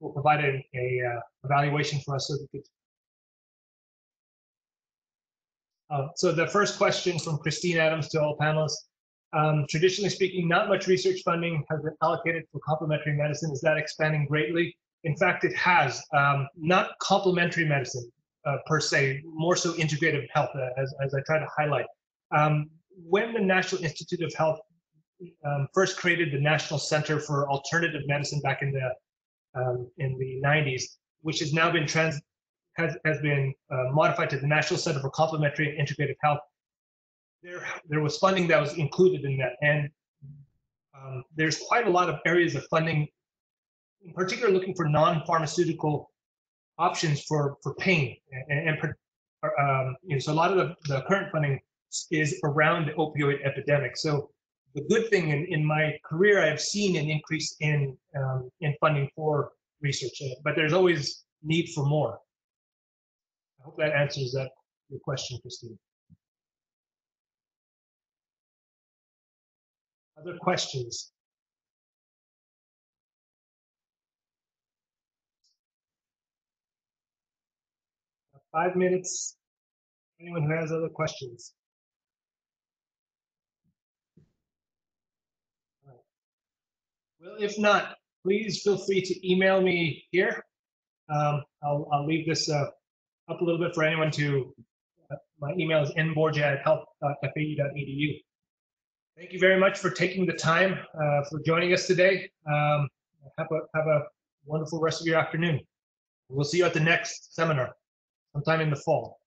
will provide a, a uh, evaluation for us so that we could. Uh, so the first question from Christine Adams to all panelists. Um, traditionally speaking, not much research funding has been allocated for complementary medicine. Is that expanding greatly? In fact, it has. Um, not complementary medicine uh, per se, more so integrative health, uh, as, as I try to highlight. Um, when the National Institute of Health um, first created the National Center for Alternative Medicine back in the um, in the 90s, which has now been trans has, has been uh, modified to the National Center for Complementary and Integrative Health. There, there was funding that was included in that, and um, there's quite a lot of areas of funding, in particular looking for non-pharmaceutical options for for pain, and, and um, you know, so a lot of the, the current funding is around the opioid epidemic. So the good thing in, in my career, I've seen an increase in, um, in funding for research, uh, but there's always need for more. I hope that answers that, your question, Christine. Other questions? Five minutes. Anyone who has other questions? Well, if not, please feel free to email me here. Um, I'll, I'll leave this uh, up a little bit for anyone to, uh, my email is nborja@health.fau.edu. Thank you very much for taking the time uh, for joining us today. Um, have a have a wonderful rest of your afternoon. We'll see you at the next seminar sometime in the fall.